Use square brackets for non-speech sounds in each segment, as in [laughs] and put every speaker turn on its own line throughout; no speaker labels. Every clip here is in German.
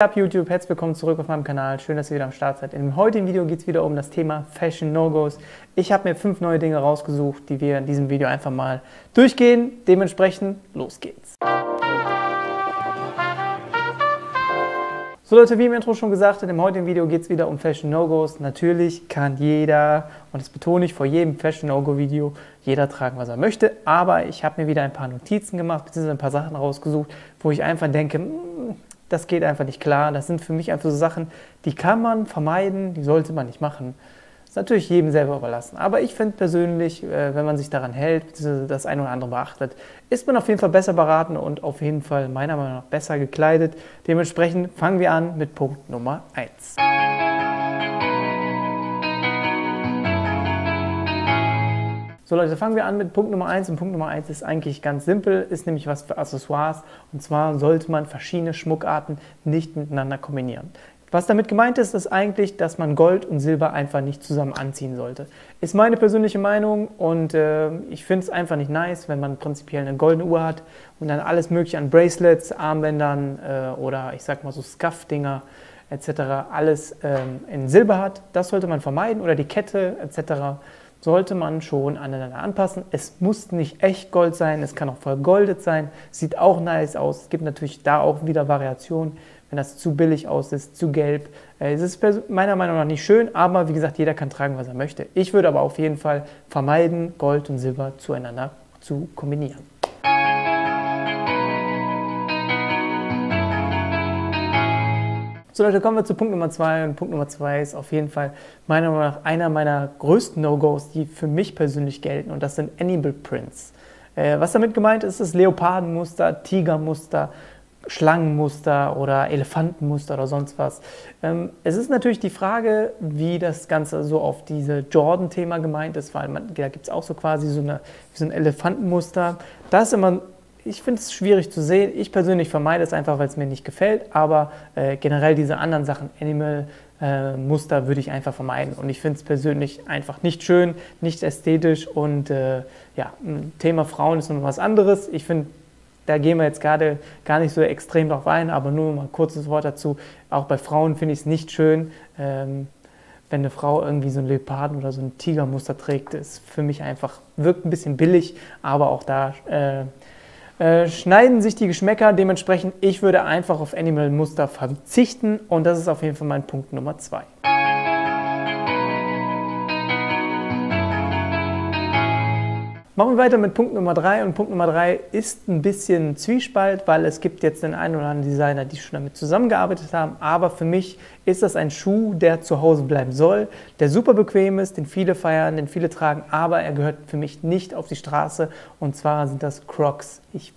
Ab YouTube, herzlich willkommen zurück auf meinem Kanal. Schön, dass ihr wieder am Start seid. Im heutigen Video geht es wieder um das Thema Fashion No-Gos. Ich habe mir fünf neue Dinge rausgesucht, die wir in diesem Video einfach mal durchgehen. Dementsprechend, los geht's. So Leute, wie im Intro schon gesagt, in dem heutigen Video geht es wieder um Fashion No-Gos. Natürlich kann jeder, und das betone ich vor jedem Fashion No-Go-Video, jeder tragen, was er möchte. Aber ich habe mir wieder ein paar Notizen gemacht, beziehungsweise ein paar Sachen rausgesucht, wo ich einfach denke, hm, das geht einfach nicht klar. Das sind für mich einfach so Sachen, die kann man vermeiden, die sollte man nicht machen. Das ist natürlich jedem selber überlassen. Aber ich finde persönlich, äh, wenn man sich daran hält, das eine oder andere beachtet, ist man auf jeden Fall besser beraten und auf jeden Fall meiner Meinung nach besser gekleidet. Dementsprechend fangen wir an mit Punkt Nummer 1. So Leute, fangen wir an mit Punkt Nummer 1 und Punkt Nummer 1 ist eigentlich ganz simpel, ist nämlich was für Accessoires und zwar sollte man verschiedene Schmuckarten nicht miteinander kombinieren. Was damit gemeint ist, ist eigentlich, dass man Gold und Silber einfach nicht zusammen anziehen sollte. Ist meine persönliche Meinung und äh, ich finde es einfach nicht nice, wenn man prinzipiell eine goldene Uhr hat und dann alles mögliche an Bracelets, Armbändern äh, oder ich sag mal so Scuff-Dinger etc. alles ähm, in Silber hat. Das sollte man vermeiden oder die Kette etc sollte man schon aneinander anpassen. Es muss nicht echt Gold sein, es kann auch vergoldet sein, sieht auch nice aus. Es gibt natürlich da auch wieder Variationen, wenn das zu billig aus ist, zu gelb. Äh, es ist meiner Meinung nach nicht schön, aber wie gesagt, jeder kann tragen, was er möchte. Ich würde aber auf jeden Fall vermeiden, Gold und Silber zueinander zu kombinieren. So Leute, kommen wir zu Punkt Nummer zwei. Und Punkt Nummer zwei ist auf jeden Fall meiner Meinung nach einer meiner größten No-Gos, die für mich persönlich gelten. Und das sind Animal Prints. Äh, was damit gemeint ist, ist Leopardenmuster, Tigermuster, Schlangenmuster oder Elefantenmuster oder sonst was. Ähm, es ist natürlich die Frage, wie das Ganze so auf diese Jordan-Thema gemeint ist, weil man, da gibt es auch so quasi so, eine, so ein Elefantenmuster. Das ist immer ich finde es schwierig zu sehen. Ich persönlich vermeide es einfach, weil es mir nicht gefällt. Aber äh, generell diese anderen Sachen, Animal-Muster, äh, würde ich einfach vermeiden. Und ich finde es persönlich einfach nicht schön, nicht ästhetisch. Und äh, ja, Thema Frauen ist noch was anderes. Ich finde, da gehen wir jetzt gerade gar nicht so extrem drauf ein, aber nur mal ein kurzes Wort dazu. Auch bei Frauen finde ich es nicht schön. Ähm, wenn eine Frau irgendwie so ein Leoparden- oder so ein Tigermuster trägt, ist für mich einfach, wirkt ein bisschen billig, aber auch da äh, äh, schneiden sich die Geschmäcker. Dementsprechend, ich würde einfach auf Animal Muster verzichten und das ist auf jeden Fall mein Punkt Nummer 2. Machen wir weiter mit Punkt Nummer 3 und Punkt Nummer 3 ist ein bisschen Zwiespalt, weil es gibt jetzt den einen oder anderen Designer, die schon damit zusammengearbeitet haben, aber für mich ist das ein Schuh, der zu Hause bleiben soll, der super bequem ist, den viele feiern, den viele tragen, aber er gehört für mich nicht auf die Straße. Und zwar sind das Crocs. Ich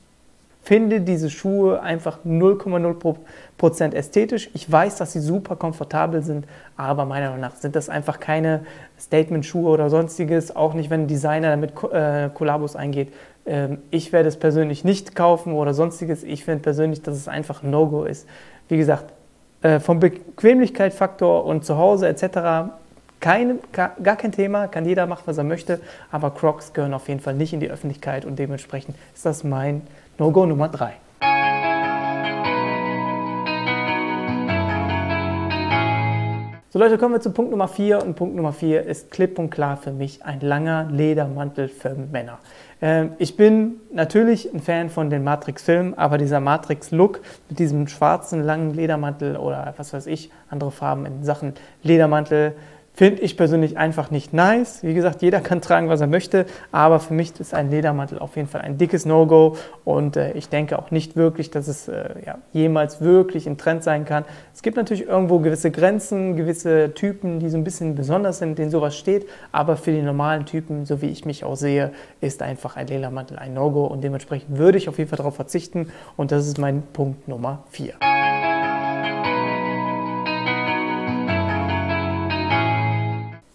finde diese Schuhe einfach 0,0% ästhetisch. Ich weiß, dass sie super komfortabel sind, aber meiner Meinung nach sind das einfach keine Statement-Schuhe oder sonstiges, auch nicht, wenn ein Designer damit äh, Kollabos eingeht. Ähm, ich werde es persönlich nicht kaufen oder sonstiges. Ich finde persönlich, dass es einfach ein No-Go ist. Wie gesagt, äh, vom Bequemlichkeitsfaktor und zu Hause etc. Keine, gar kein Thema, kann jeder machen, was er möchte, aber Crocs gehören auf jeden Fall nicht in die Öffentlichkeit und dementsprechend ist das mein No-Go Nummer 3. So Leute, kommen wir zu Punkt Nummer 4 und Punkt Nummer 4 ist klipp und klar für mich ein langer Ledermantel für Männer. Ähm, ich bin natürlich ein Fan von den Matrix-Filmen, aber dieser Matrix-Look mit diesem schwarzen langen Ledermantel oder was weiß ich, andere Farben in Sachen Ledermantel, Finde ich persönlich einfach nicht nice. Wie gesagt, jeder kann tragen, was er möchte, aber für mich ist ein Ledermantel auf jeden Fall ein dickes No-Go und äh, ich denke auch nicht wirklich, dass es äh, ja, jemals wirklich ein Trend sein kann. Es gibt natürlich irgendwo gewisse Grenzen, gewisse Typen, die so ein bisschen besonders sind, denen sowas steht, aber für die normalen Typen, so wie ich mich auch sehe, ist einfach ein Ledermantel ein No-Go und dementsprechend würde ich auf jeden Fall darauf verzichten und das ist mein Punkt Nummer 4.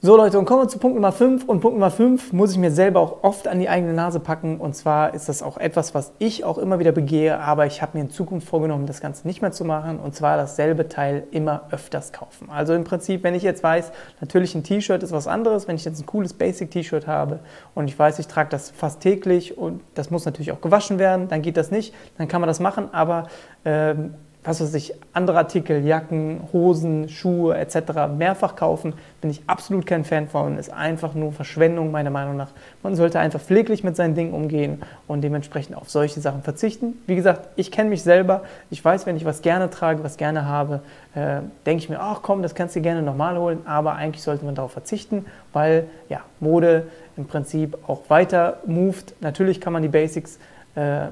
So Leute, und kommen wir zu Punkt Nummer 5. Und Punkt Nummer 5 muss ich mir selber auch oft an die eigene Nase packen. Und zwar ist das auch etwas, was ich auch immer wieder begehe, aber ich habe mir in Zukunft vorgenommen, das Ganze nicht mehr zu machen. Und zwar dasselbe Teil immer öfters kaufen. Also im Prinzip, wenn ich jetzt weiß, natürlich ein T-Shirt ist was anderes, wenn ich jetzt ein cooles Basic-T-Shirt habe und ich weiß, ich trage das fast täglich und das muss natürlich auch gewaschen werden, dann geht das nicht, dann kann man das machen, aber ähm, was weiß ich, andere Artikel, Jacken, Hosen, Schuhe etc. mehrfach kaufen, bin ich absolut kein Fan von. Ist einfach nur Verschwendung meiner Meinung nach. Man sollte einfach pfleglich mit seinen Dingen umgehen und dementsprechend auf solche Sachen verzichten. Wie gesagt, ich kenne mich selber. Ich weiß, wenn ich was gerne trage, was gerne habe, äh, denke ich mir, ach komm, das kannst du gerne nochmal holen. Aber eigentlich sollte man darauf verzichten, weil ja, Mode im Prinzip auch weiter moved. Natürlich kann man die Basics äh,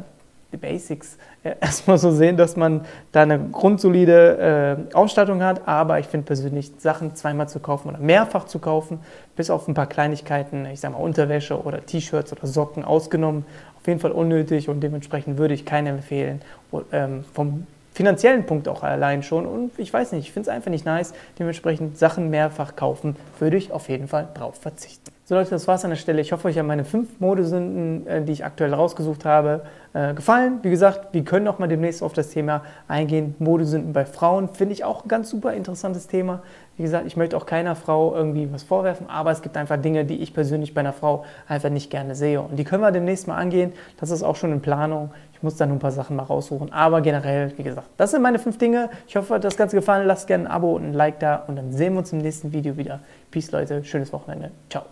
die Basics äh, [laughs] erstmal so sehen, dass man da eine grundsolide äh, Ausstattung hat. Aber ich finde persönlich, Sachen zweimal zu kaufen oder mehrfach zu kaufen, bis auf ein paar Kleinigkeiten, ich sage mal Unterwäsche oder T-Shirts oder Socken ausgenommen, auf jeden Fall unnötig und dementsprechend würde ich keinen empfehlen. Und, ähm, vom finanziellen Punkt auch allein schon. Und ich weiß nicht, ich finde es einfach nicht nice. Dementsprechend Sachen mehrfach kaufen, würde ich auf jeden Fall drauf verzichten. So Leute, das war's an der Stelle. Ich hoffe, euch haben meine fünf Modesünden, äh, die ich aktuell rausgesucht habe, äh, gefallen. Wie gesagt, wir können auch mal demnächst auf das Thema eingehen. Modesünden bei Frauen finde ich auch ein ganz super interessantes Thema. Wie gesagt, ich möchte auch keiner Frau irgendwie was vorwerfen, aber es gibt einfach Dinge, die ich persönlich bei einer Frau einfach nicht gerne sehe. Und die können wir demnächst mal angehen. Das ist auch schon in Planung. Ich muss da nur ein paar Sachen mal raussuchen. Aber generell, wie gesagt, das sind meine fünf Dinge. Ich hoffe, hat das Ganze gefallen. Lasst gerne ein Abo und ein Like da und dann sehen wir uns im nächsten Video wieder. Peace, Leute. Schönes Wochenende. Ciao.